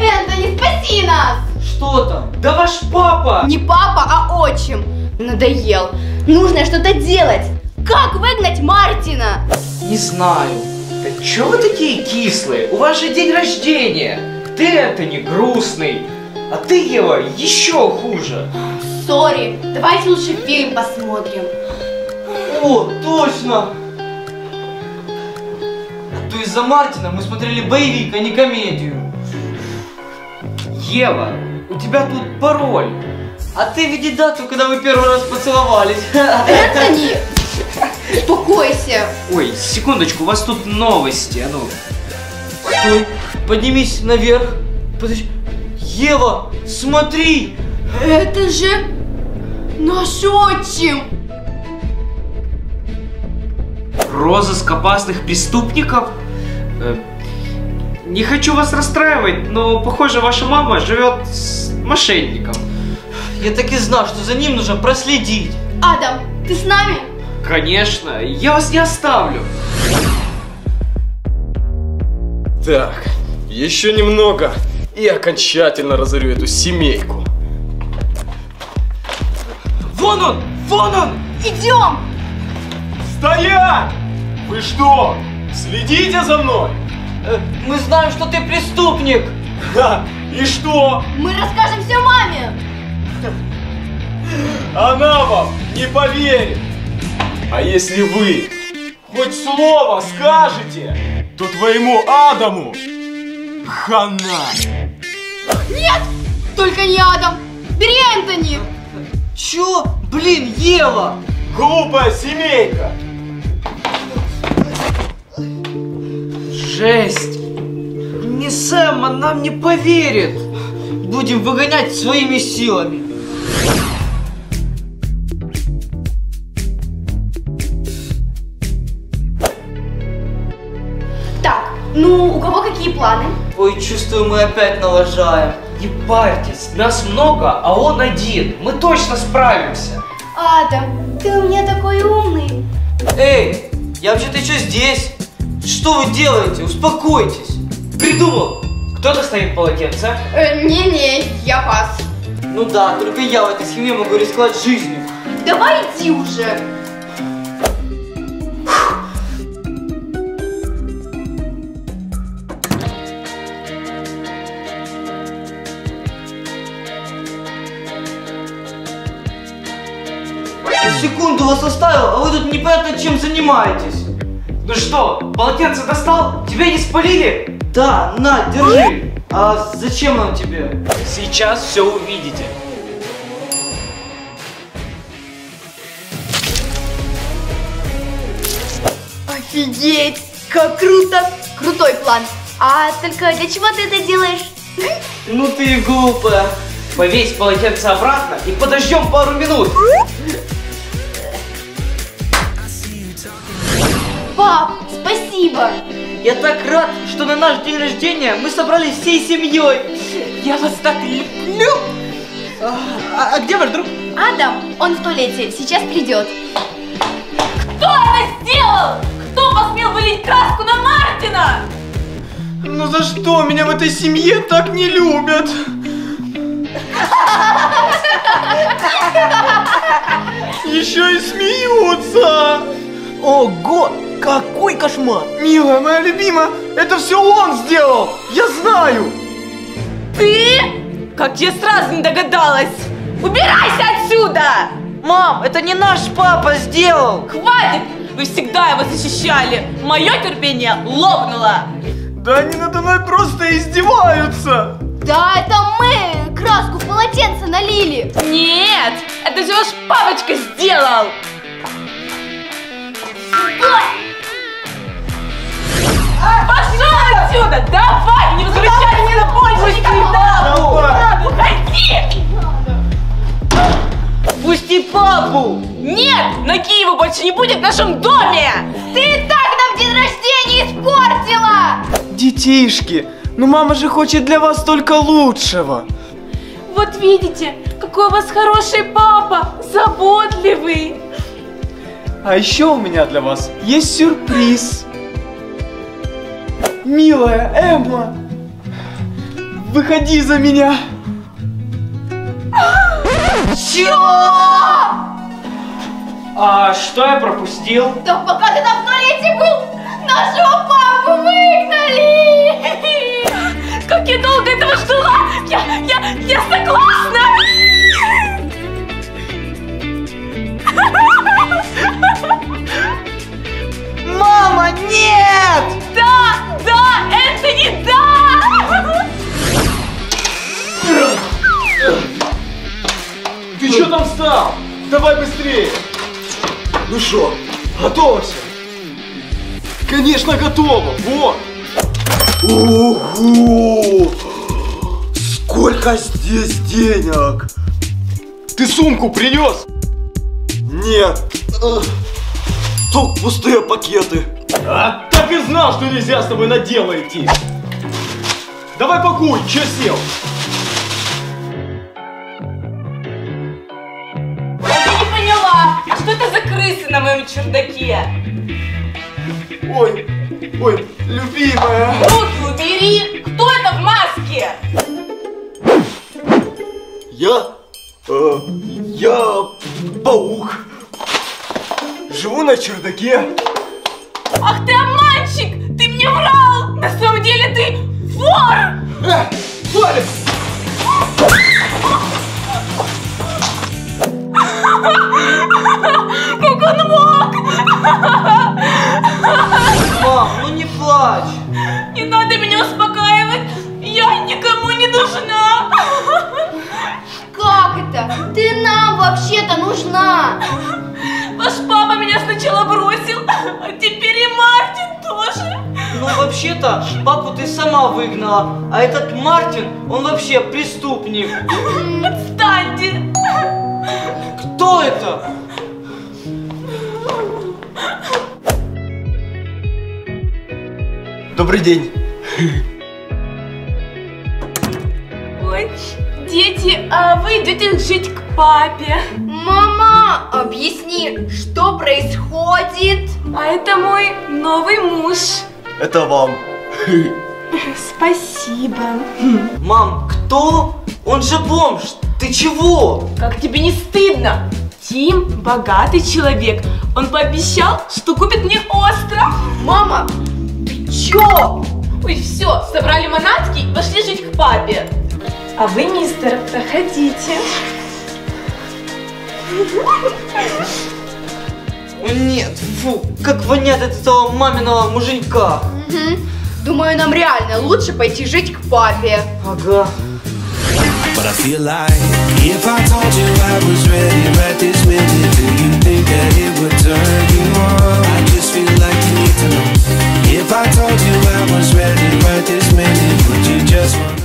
[SPEAKER 7] Энтони, спаси нас!
[SPEAKER 10] Что там?
[SPEAKER 4] Да ваш папа!
[SPEAKER 7] Не папа, а отчим. Надоел. Нужно что-то делать. Как выгнать Мартина?
[SPEAKER 4] Не знаю. Да чё вы такие кислые? У вас же день рождения. Ты это не грустный. А ты, Ева, еще хуже.
[SPEAKER 7] Сори, давайте лучше фильм посмотрим.
[SPEAKER 10] О, точно! то из-за Мартина мы смотрели боевик, а не комедию.
[SPEAKER 14] Ева, у тебя тут пароль.
[SPEAKER 10] А ты види дату, когда вы первый раз поцеловались.
[SPEAKER 7] Энтони! Успокойся.
[SPEAKER 14] Ой, секундочку, у вас тут новости, а ну.
[SPEAKER 10] Стой, поднимись наверх. Подожди. Ева, смотри!
[SPEAKER 7] Это же наш отчим.
[SPEAKER 14] Розыск опасных преступников? Э, не хочу вас расстраивать, но, похоже, ваша мама живет с мошенником.
[SPEAKER 10] Я так и знал, что за ним нужно проследить.
[SPEAKER 7] Адам, ты с нами?
[SPEAKER 14] Конечно, я вас не оставлю.
[SPEAKER 11] Так, еще немного и окончательно разорю эту семейку.
[SPEAKER 14] Вон он! Вон он!
[SPEAKER 7] Идем!
[SPEAKER 11] Стоять! Вы что, следите за мной?
[SPEAKER 10] Э, Мы знаем, что ты преступник.
[SPEAKER 11] Да, и что?
[SPEAKER 7] Мы расскажем все маме.
[SPEAKER 11] Она вам не поверит. А если вы хоть слово скажете, то твоему Адаму хана.
[SPEAKER 7] Нет! Только не Адам! Бери Энтони!
[SPEAKER 10] Чё? Блин, Ева!
[SPEAKER 11] Глупая семейка.
[SPEAKER 14] Жесть! Мисс Эмма нам не поверит.
[SPEAKER 10] Будем выгонять своими силами.
[SPEAKER 7] Ну, у кого какие планы?
[SPEAKER 10] Ой, чувствую, мы опять налажаем.
[SPEAKER 14] Не парьтесь, нас много, а он один. Мы точно справимся.
[SPEAKER 7] Адам, ты у меня такой умный.
[SPEAKER 10] Эй, я вообще-то еще здесь. Что вы делаете? Успокойтесь.
[SPEAKER 14] Придумал! Кто достанет полотенце?
[SPEAKER 7] Э, Не-не, я пас.
[SPEAKER 10] Ну да, только я в этой схеме могу рисковать жизнью.
[SPEAKER 7] Давай иди уже.
[SPEAKER 10] Секунду вас оставил, а вы тут непонятно чем занимаетесь.
[SPEAKER 14] Ну что, полотенце достал? Тебя не спалили?
[SPEAKER 10] Да, на, держи. А зачем оно тебе?
[SPEAKER 14] Сейчас все увидите.
[SPEAKER 7] Офигеть! Как круто! Крутой план. А только для чего ты это делаешь?
[SPEAKER 10] Ну ты и глупая.
[SPEAKER 14] Повесь полотенце обратно и подождем пару минут.
[SPEAKER 7] Пап, спасибо!
[SPEAKER 10] Я так рад, что на наш день рождения мы собрались всей семьей.
[SPEAKER 12] Я вас так люблю!
[SPEAKER 10] А, а где ваш друг?
[SPEAKER 7] Адам, он в туалете, сейчас придет.
[SPEAKER 12] Кто это сделал? Кто посмел вылить краску на Мартина?
[SPEAKER 11] Ну за что меня в этой семье так не любят? Еще и смеются.
[SPEAKER 10] Ого, какой кошмар!
[SPEAKER 11] Милая, моя любимая, это все он сделал. Я знаю.
[SPEAKER 12] Ты? Как я сразу не догадалась! Убирайся отсюда!
[SPEAKER 10] Мам, это не наш папа сделал.
[SPEAKER 12] Хватит! Вы всегда его защищали! Мое терпение лопнуло!
[SPEAKER 11] Да они надо мной просто издеваются.
[SPEAKER 7] Да, это мы краску в полотенце налили.
[SPEAKER 12] Нет! Это же ваш папочка сделал! Пошел отсюда! Давай! Не возвращайся мне больше никогда! Уходи!
[SPEAKER 10] Пусти папу!
[SPEAKER 12] Нет! На Киева больше не будет в нашем доме!
[SPEAKER 7] Ты и так нам день рождения испортила!
[SPEAKER 11] Детишки, ну мама же хочет для вас только лучшего.
[SPEAKER 12] Вот видите, какой у вас хороший папа! Заботливый!
[SPEAKER 11] А еще у меня для вас есть сюрприз. Милая Эмма, выходи за меня.
[SPEAKER 10] Чего?
[SPEAKER 14] А что я пропустил?
[SPEAKER 7] Да пока ты там в туалете был, нашего папу выгнали!
[SPEAKER 12] Как я долго этого ждала! Я, я, я согласна!
[SPEAKER 11] Там встал? Давай быстрее!
[SPEAKER 3] Ну что, готово все?
[SPEAKER 11] Конечно, готово! Вот!
[SPEAKER 3] Ого! Сколько здесь денег?
[SPEAKER 11] Ты сумку принес?
[SPEAKER 3] Нет, только пустые пакеты.
[SPEAKER 11] А так и знал, что нельзя с тобой на дело идти. Давай пакуй, че сел?
[SPEAKER 12] Моем чердаке?
[SPEAKER 3] Ой, ой, любимая.
[SPEAKER 12] Руки убери! Кто это в маске?
[SPEAKER 3] Я, э, я паук. Живу на чердаке.
[SPEAKER 12] Ах ты обманщик! Ты мне врал! На самом деле ты вор!
[SPEAKER 3] Э!
[SPEAKER 12] Как он мог?
[SPEAKER 10] Мам, ну не плачь.
[SPEAKER 12] Не надо меня успокаивать! Я никому не нужна!
[SPEAKER 7] Как это? Ты нам вообще-то нужна.
[SPEAKER 12] Ваш папа меня сначала бросил, а теперь и Мартин тоже.
[SPEAKER 10] Ну вообще-то папу ты сама выгнала, а этот Мартин, он вообще преступник.
[SPEAKER 12] Отстаньте!
[SPEAKER 10] Кто это?
[SPEAKER 3] Добрый день.
[SPEAKER 12] Ой, дети, а вы идете жить к папе.
[SPEAKER 7] Мама, объясни, что происходит?
[SPEAKER 12] А это мой новый муж.
[SPEAKER 3] Это вам.
[SPEAKER 12] Спасибо.
[SPEAKER 10] Мам, кто? Он же бомж. Ты чего?
[SPEAKER 12] Как тебе не стыдно? Тим богатый человек. Он пообещал, что купит мне остров.
[SPEAKER 7] Мама, ты чё?
[SPEAKER 12] Ой, все, собрали манатки и пошли жить к папе. А вы, мистер, проходите.
[SPEAKER 10] Нет, фу, как воняет от этого маминого муженька.
[SPEAKER 7] Думаю, нам реально лучше пойти жить к папе.
[SPEAKER 10] Ага.
[SPEAKER 15] but I feel like If I told you I was ready right this minute Do you think that it would turn you on? I just feel like you need to know If I told you I was ready right this minute Would you just want